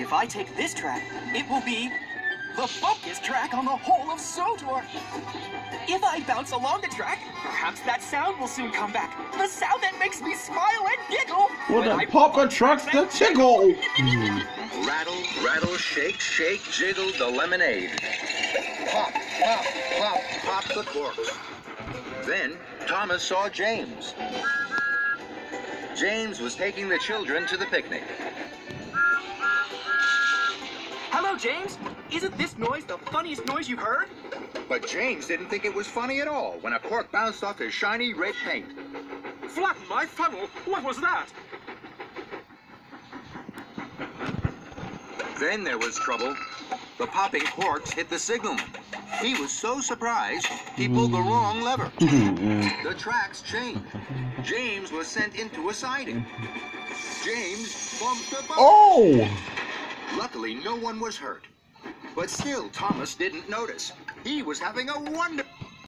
If I take this track, it will be the focus track on the whole of Sodor. If I bounce along the track, perhaps that sound will soon come back. The sound that makes me smile and giggle. Well, when then I pop a truck the tickle. Rattle, rattle, shake, shake, jiggle the lemonade. Pop, pop, pop, pop the cork. Then Thomas saw James. James was taking the children to the picnic. Hello, James. Isn't this noise the funniest noise you've heard? But James didn't think it was funny at all when a cork bounced off his shiny red paint. Flatten my funnel. What was that? Then there was trouble. The popping corks hit the signalman. He was so surprised, he pulled the wrong lever. The tracks changed. James was sent into a siding. James bumped a bump. Oh! Luckily, no one was hurt. But still, Thomas didn't notice. He was having a wonderful.